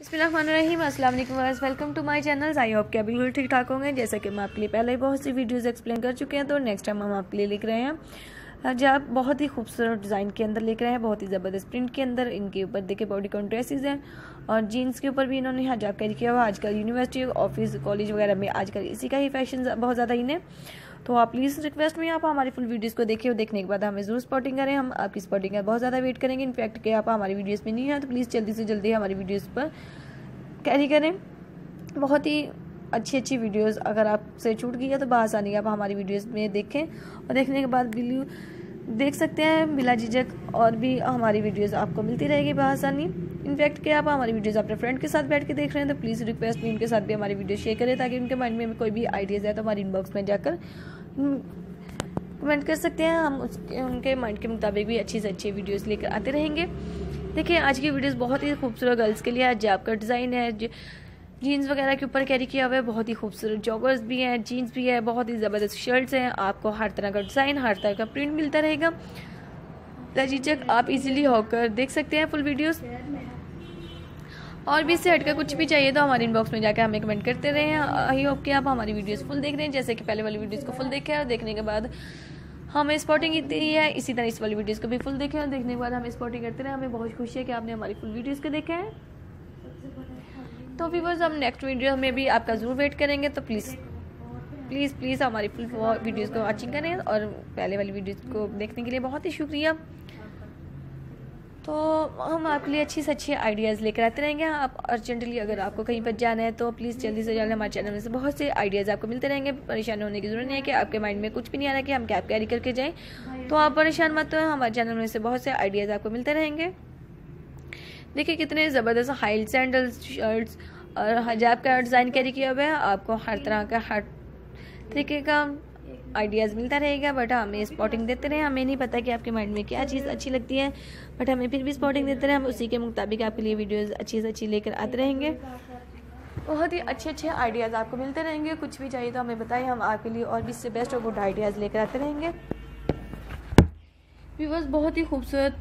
बसमीम अस्सलाम welcome to my channel I hope क्या बिल्कुल ठीक ठाक होंगे। जैसे कि मैं आपके लिए पहले ही बहुत सी वीडियोस एक्सप्लेन कर चुके हैं तो नेक्स्ट टाइम हम आपके लिए लिख रहे हैं। जो आप बहुत ही खूबसूरत डिज़ाइन के अंदर लिख रहे हैं, बहुत ही ज़बरदस्त प्रिंट के अंदर। इनके ऊपर देखे बॉडी कॉन ड्रेसेज हैं। और जीन्स के ऊपर भी इन्होंने हजाब कैरी किया हुआ। आजकल यूनिवर्सिटी ऑफ़िस कॉलेज वगैरह में आजकल इसी का ही फ़ैशन बहुत ज़्यादा इन्हें तो आप प्लीज़ रिक्वेस्ट में आप हमारी फुल वीडियोस को देखें और देखने के बाद हमें ज़रूर स्पॉटिंग करें। हम आपकी स्पॉटिंग का बहुत ज़्यादा वेट करेंगे। इनफैक्ट कि आप हमारी वीडियोस में नहीं हैं तो प्लीज़ जल्दी से जल्दी हमारी वीडियोस पर कैरी करें। बहुत ही अच्छी अच्छी वीडियोस अगर आपसे छूट गई है तो बसानी आप हमारी वीडियोस में देखें और देखने के बाद बिल्यू देख सकते हैं बिला झिझक, और भी हमारी वीडियोस आपको मिलती रहेगी बसानी इनफैक्ट कि आप हमारी वीडियोस अपने फ्रेंड के साथ बैठ के देख रहे हैं तो प्लीज़ रिक्वेस्ट भी उनके साथ भी हमारी वीडियो शेयर करें, ताकि उनके माइंड में कोई भी आइडियाज़ है तो हमारी इनबॉक्स में जाकर कमेंट कर सकते हैं। हम उसके, उनके माइंड के मुताबिक भी अच्छी से अच्छी वीडियोस लेकर आते रहेंगे। देखिए, आज की वीडियोस बहुत ही खूबसूरत गर्ल्स के लिए, आज आपका डिज़ाइन है जीन्स वगैरह के ऊपर कैरी किया हुआ है, बहुत ही खूबसूरत जॉगर्स भी हैं जीन्स भी है, बहुत ही ज़बरदस्त शर्ट्स हैं, आपको हर तरह का डिज़ाइन हर तरह का प्रिंट मिलता रहेगा। तजीचक आप इजीली होकर देख सकते हैं फुल वीडियोस और भी इससे हटकर कुछ भी चाहिए तो हमारे इनबॉक्स में जाकर हमें कमेंट करते रहे। आई होप कि आप हमारी वीडियोस फुल देख रहे हैं, जैसे कि पहले वाली वीडियोस को फुल देखें और देखने के बाद हमें स्पॉटिंग इतनी है। इसी तरह इस वाली वीडियोस को भी फुल देखें और देखने के बाद हमें स्पॉटिंग करते रहे। हमें बहुत खुशी है कि आपने हमारी फुल वीडियोस को देखा है। तो व्यूवर्स हम नेक्स्ट वीडियो में भी आपका ज़रूर वेट करेंगे तो प्लीज़ प्लीज़ प्लीज़ हमारी फुल वीडियोज़ को वॉचिंग करें और पहले वाली वीडियोज़ को देखने के लिए बहुत ही शुक्रिया। तो हम आपके लिए अच्छी से अच्छी आइडियाज़ लेकर आते रहेंगे। आप अर्जेंटली अगर आपको कहीं पर जाना है तो प्लीज़ जल्दी से जल्दी हमारे चैनल में से बहुत से आइडियाज़ आपको मिलते रहेंगे। परेशान होने की ज़रूरत नहीं है कि आपके माइंड में कुछ भी नहीं आ रहा कि हम कैब कैरी करके जाएँ। तो आप परेशान मत हो हमारे चैनल में से बहुत से आइडियाज़ आपको मिलते रहेंगे। देखिए कितने ज़बरदस्त हाइल सैंडल्स शर्ट्स और हजाब का डिज़ाइन कैरी किया हुआ है। आपको हर तरह का, हर तरीके का आइडियाज़ मिलता रहेगा बट हमें स्पॉटिंग देते रहे। हमें नहीं पता कि आपके माइंड में क्या चीज़ अच्छी लगती है बट हमें फिर भी स्पॉटिंग देते रहे। हम उसी के मुताबिक आपके लिए वीडियोज़ अच्छी से अच्छी लेकर आते रहेंगे। बहुत ही अच्छे अच्छे आइडियाज़ आपको मिलते रहेंगे। कुछ भी चाहिए तो हमें बताइए हम आपके लिए और भी इससे बेस्ट और गुड आइडियाज़ लेकर आते रहेंगे। व्यूवर्स बहुत ही खूबसूरत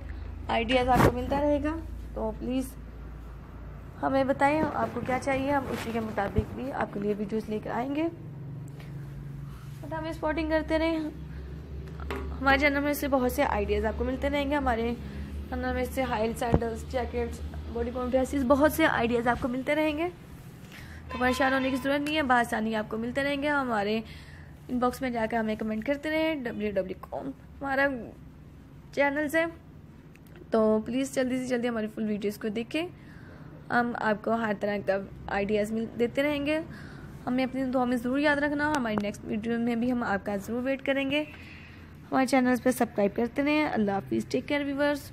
आइडियाज़ आपको मिलता रहेगा। तो प्लीज़ हमें बताएँ, आपको क्या चाहिए? हम उसी के मुताबिक भी आपके लिए वीडियोस लेकर आएँगे। बट हमें स्पॉटिंग करते रहें। हमारे चैनल में से बहुत से आइडियाज़ आपको मिलते रहेंगे। हमारे चैनल में से high sandals jackets bodycon dresses बहुत से आइडियाज़ आपको मिलते रहेंगे। तो परेशान होने की ज़रूरत नहीं है। बासानी आपको मिलते रहेंगे। हमारे इनबॉक्स में जाकर हमें कमेंट करते रहें। डब्ल्यू डब्ल्यू कॉम हमारा चैनल से। तो प्लीज़ जल्दी से जल्दी हमारी फुल वीडियोज़ को देखें। हम आपको हर तरह का आइडियाज़ मिल देते रहेंगे। हमें अपनी दुआ में ज़रूर याद रखना और हमारी नेक्स्ट वीडियो में भी हम आपका ज़रूर वेट करेंगे। हमारे चैनल पर सब्सक्राइब करते रहें। अल्लाह हाफिज़। Take care viewers